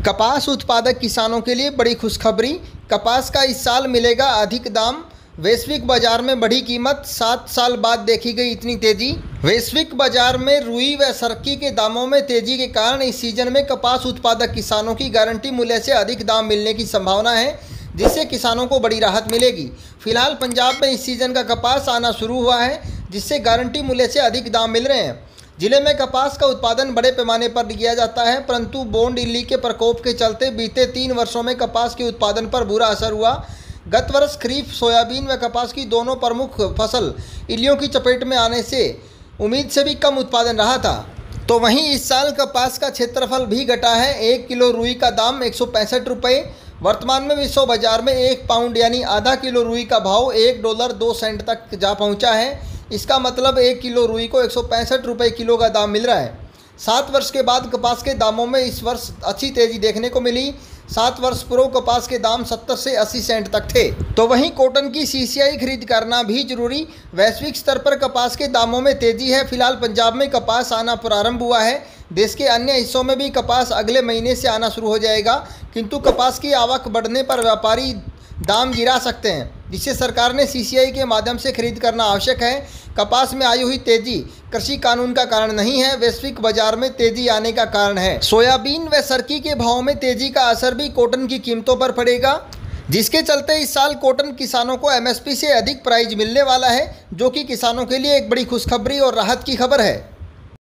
कपास उत्पादक किसानों के लिए बड़ी खुशखबरी। कपास का इस साल मिलेगा अधिक दाम। वैश्विक बाज़ार में बढ़ी कीमत, सात साल बाद देखी गई इतनी तेज़ी। वैश्विक बाज़ार में रुई व सरकी के दामों में तेज़ी के कारण इस सीज़न में कपास उत्पादक किसानों की गारंटी मूल्य से अधिक दाम मिलने की संभावना है, जिससे किसानों को बड़ी राहत मिलेगी। फ़िलहाल पंजाब में इस सीज़न का कपास आना शुरू हुआ है, जिससे गारंटी मूल्य से अधिक दाम मिल रहे हैं। ज़िले में कपास का उत्पादन बड़े पैमाने पर किया जाता है, परंतु बोंड इल्ली के प्रकोप के चलते बीते तीन वर्षों में कपास के उत्पादन पर बुरा असर हुआ। गत वर्ष खरीफ, सोयाबीन व कपास की दोनों प्रमुख फ़सल इल्लियों की चपेट में आने से उम्मीद से भी कम उत्पादन रहा था। तो वहीं इस साल कपास का क्षेत्रफल भी घटा है। एक किलो रुई का दाम एक रुपये, वर्तमान में विश्व बाज़ार में एक पाउंड यानी आधा किलो रुई का भाव एक डॉलर दो सेंट तक जा पहुँचा है। इसका मतलब एक किलो रुई को एक रुपये किलो का दाम मिल रहा है। सात वर्ष के बाद कपास के दामों में इस वर्ष अच्छी तेज़ी देखने को मिली। सात वर्ष पूर्व कपास के दाम 70 से 80 सेंट तक थे। तो वहीं कॉटन की सीसीआई खरीद करना भी ज़रूरी। वैश्विक स्तर पर कपास के दामों में तेज़ी है। फ़िलहाल पंजाब में कपास आना प्रारंभ हुआ है। देश के अन्य हिस्सों में भी कपास अगले महीने से आना शुरू हो जाएगा। किंतु कपास की आवक बढ़ने पर व्यापारी दाम गिरा सकते हैं। जिससे सरकार ने सीसीआई के माध्यम से खरीद करना आवश्यक है। कपास में आई हुई तेज़ी, कृषि कानून का कारण नहीं है, वैश्विक बाज़ार में तेज़ी आने का कारण है। सोयाबीन व सरकी के भाव में तेज़ी का असर भी कॉटन की कीमतों पर पड़ेगा, जिसके चलते इस साल कॉटन किसानों को एमएसपी से अधिक प्राइज मिलने वाला है, जो कि किसानों के लिए एक बड़ी खुशखबरी और राहत की खबर है।